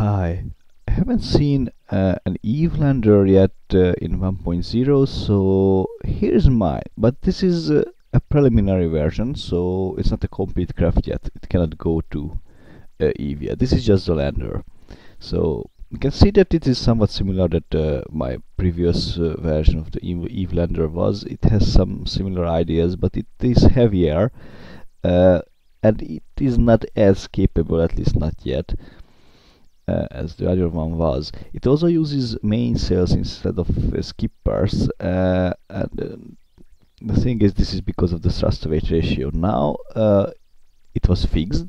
Hi. I haven't seen uh, an Eve lander yet uh, in 1.0, so here's mine. But this is uh, a preliminary version, so it's not a complete craft yet. It cannot go to uh, Eve yet. This is just the lander. So you can see that it is somewhat similar that uh, my previous uh, version of the Eve, Eve lander was. It has some similar ideas, but it is heavier and it is not as capable, at least not yet uh, as the other one was. It also uses mainsails instead of uh, skippers uh, and uh, the thing is this is because of the thrust to weight ratio. Now uh, it was fixed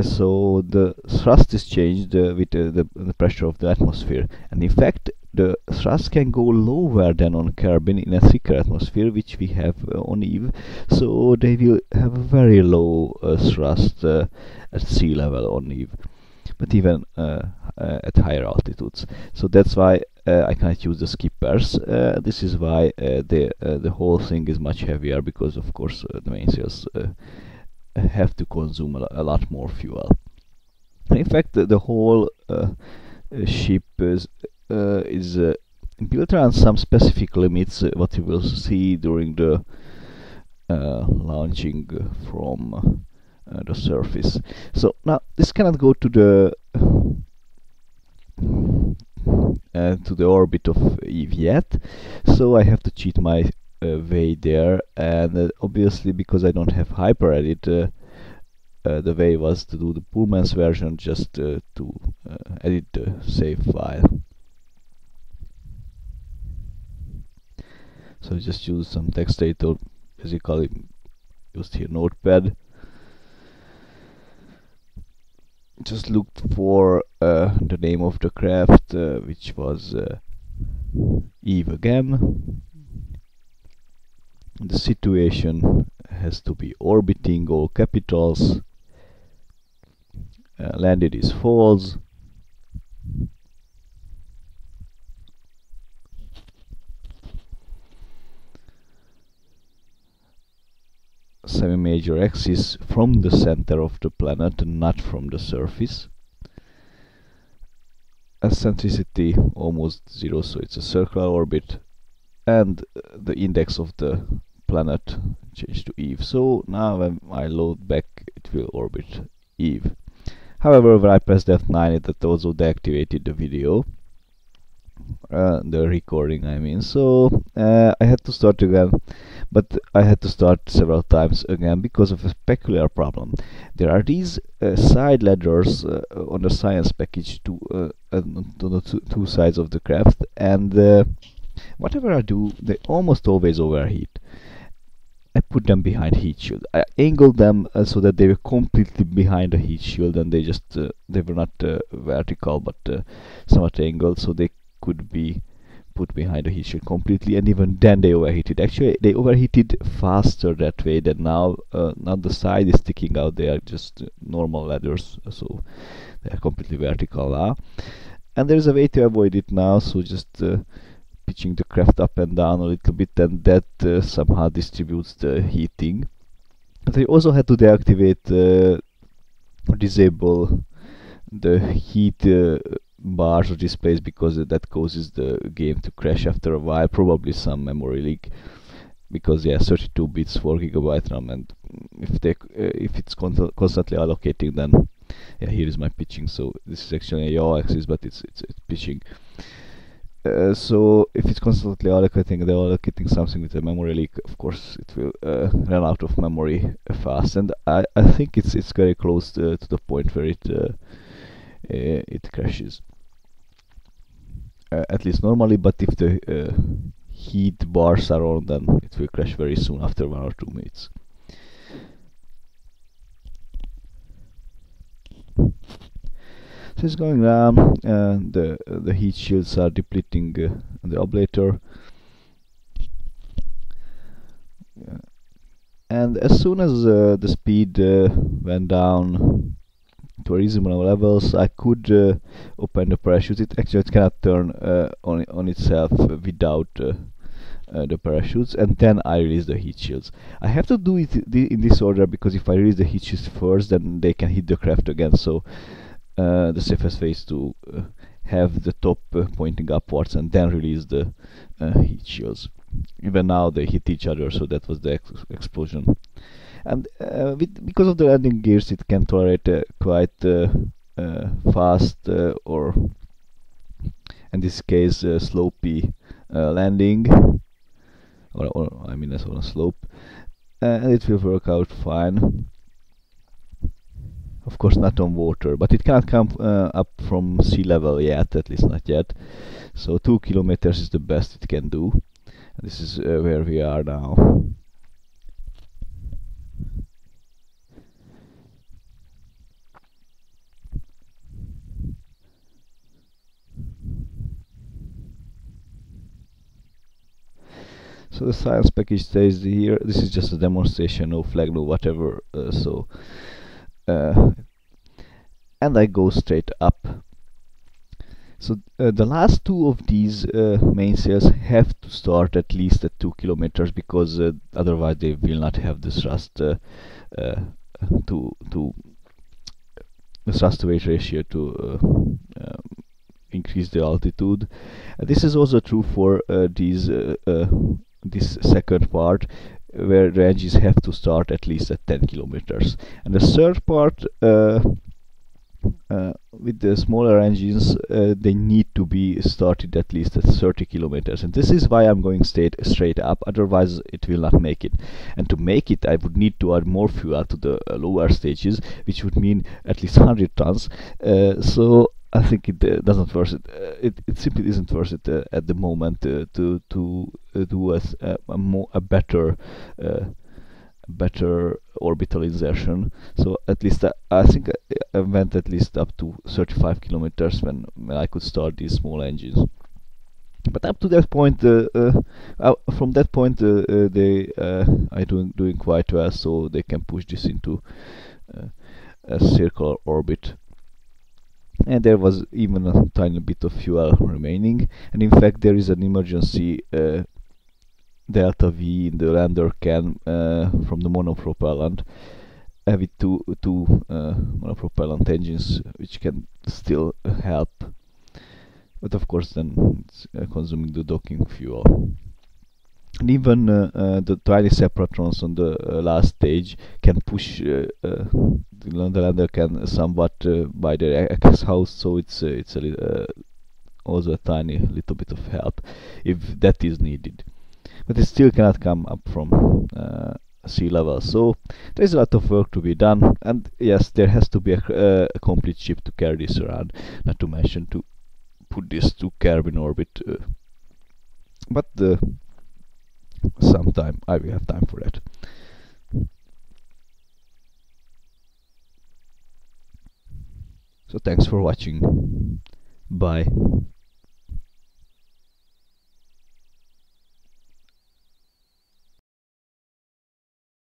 so the thrust is changed uh, with the, the pressure of the atmosphere and in fact the thrust can go lower than on Kerbin in a thicker atmosphere which we have on Eve so they will have a very low thrust at sea level on Eve but even uh, uh, at higher altitudes. So that's why uh, I cannot use the skippers. this is why the the whole thing is much heavier because of course the mainsails have to consume a, a, lot more fuel. In fact, the, the whole ship is is built around some specific limits, what you will see during the launching from uh, the surface. So now this cannot go to the uh, to the orbit of Eve yet, so I have to cheat my uh, way there, and uh, obviously because I don't have HyperEdit, uh, uh, the way was to do the Pullman's version, just to edit the save file. So just use some text editor, basically used here Notepad just looked for uh, the name of the craft uh, which was uh, Eve again. The situation has to be orbiting all capitals. Uh, landed is false semi-major axis from the center of the planet and not from the surface. Eccentricity almost zero, so it's a circular orbit, and the index of the planet changed to Eve. So now when I load back, it will orbit Eve. However, when I pressed F9, it also deactivated the video. Uh, the recording I mean so uh, I had to start again but I had to start several times again because of a peculiar problem. There are these uh, side ladders uh, on the science package to, uh, the two sides of the craft. And uh, whatever I do they almost always overheat. I put them behind heat shield. I angled them uh, so that they were completely behind the heat shield and they just uh, they were not uh, vertical but somewhat angled so they could be put behind the heat shield completely and even then they overheated. Actually they overheated faster that way than now. Uh, now the side is sticking out. They are just uh, normal ladders so they are completely vertical now and there's a way to avoid it now so just uh, pitching the craft up and down a little bit and that uh, somehow distributes the heating. But I also had to deactivate uh, or disable the heat uh, bars or displays because that causes the game to crash after a while. Probably some memory leak. Because yeah 32 bits 4 gigabyte RAM and if they uh, if it's con constantly allocating then yeah here is my pitching. So this is actually a yaw axis but it's it's, it's pitching. Uh, so if it's constantly allocating they're allocating something with a memory leak of course it will uh, run out of memory fast. And I, I think it's it's very close to, to the point where it uh, uh it crashes uh, at least normally but if the uh, heat bars are on then it will crash very soon after one or two minutes. So it's going down and the the heat shields are depleting uh, the ablator. And as soon as uh, the speed uh, went down to reasonable levels I could uh, open the parachute it actually cannot turn uh, on, on itself without uh, uh, the parachutes and then I release the heat shields I have to do it in this order because if I release the heat shields first then they can hit the craft again so uh, the safest way is to uh, have the top pointing upwards and then release the heat shields. Even now they hit each other, so that was the ex explosion. And uh, with, because of the landing gears, it can tolerate uh, quite uh, uh, fast or, in this case, slopey landing, or, or I mean, on a slope, and it will work out fine. Of course not on water but it cannot come uh, up from sea level yet at least not yet. So two kilometers is the best it can do. This is uh, where we are now so the science package stays here this is just a demonstration no flag no whatever uh, so uh, and I go straight up so uh, the last two of these uh, mainsails have to start at least at 2 kilometers because uh, otherwise they will not have the thrust uh, uh, to to the thrust to weight ratio to um, increase the altitude. this is also true for these this second part where ranges have to start at least at 10 kilometers. And the third part uh, uh, with the smaller engines uh, they need to be started at least at 30 kilometers. And this is why I'm going straight straight up. Otherwise it will not make it. And to make it I would need to add more fuel to the uh, lower stages which would mean at least 100 tons. Uh, so I think it uh, doesn't worth it. Uh, it. It simply isn't worth it uh, at the moment uh, to to uh, do a, a, more a better uh, better orbital insertion. So at least I, I think I, I, went at least up to 35 kilometers when when I could start these small engines. But up to that point, from that point, they are doing doing quite well, so they can push this into a circular orbit and there was even a tiny bit of fuel remaining. And in fact there is an emergency uh, delta V in the lander can uh, from the monopropellant. With two, two uh, monopropellant engines which can still help. But of course then it's uh, consuming the docking fuel and even uh, uh, the tiny sepratrons on the uh, last stage can push the lander can somewhat by the exhaust so it's it's a also a tiny little bit of help if that is needed. But it still cannot come up from uh, sea level. So there's a lot of work to be done and yes there has to be a, uh, a complete ship to carry this around not to mention to put this to Kerbin orbit uh, but the sometime I will have time for that. So thanks for watching. Bye.